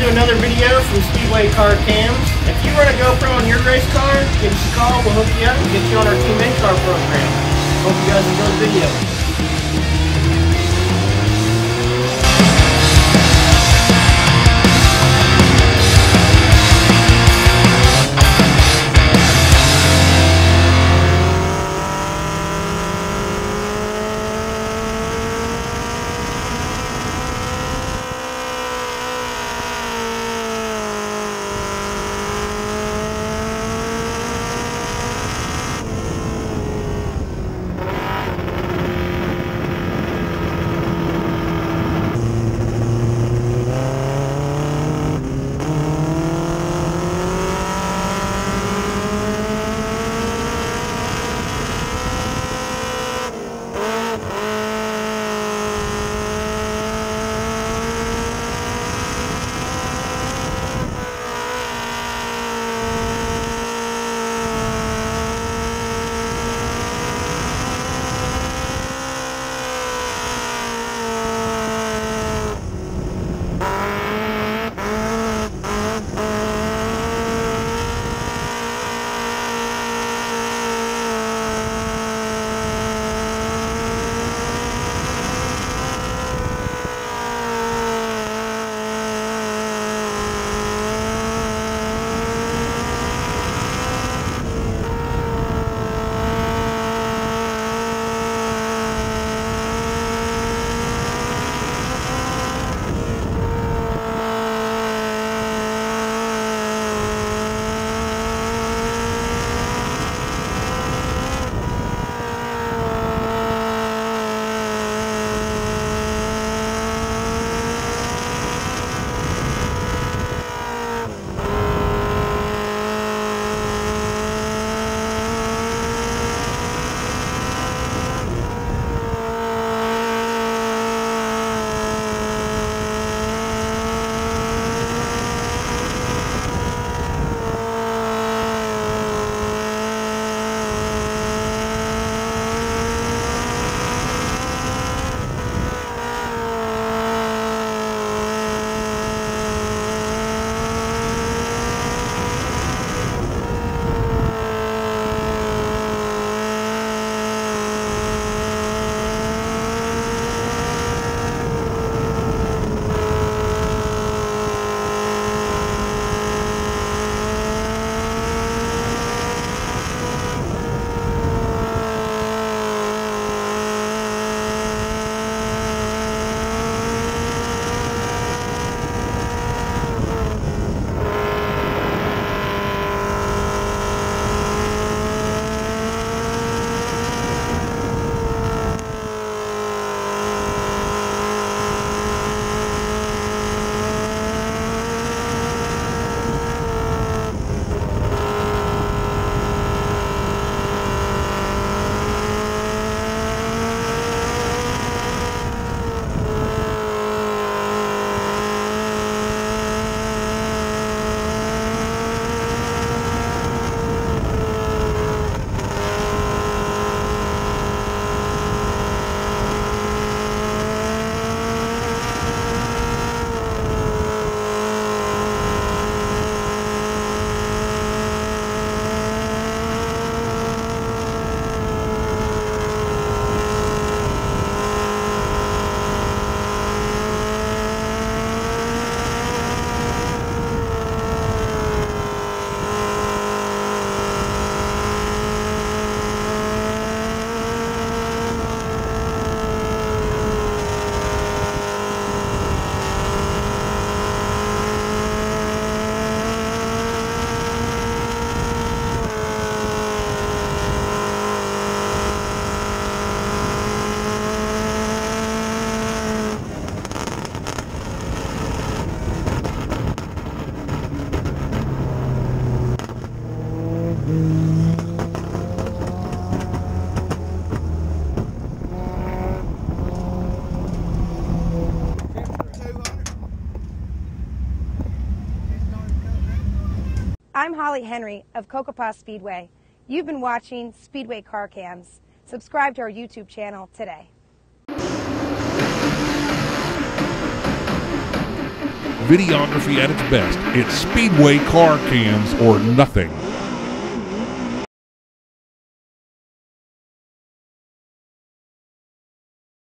to another video from Speedway Car Cams. If you run a GoPro on your race car, give us a call. We'll hook you up and get you on our Team In-Car program. Hope you guys enjoy the video. I'm Holly Henry of Cocopah Speedway. You've been watching Speedway Car Cams. Subscribe to our YouTube channel today. videography at its best. It's Speedway Car Cams or nothing.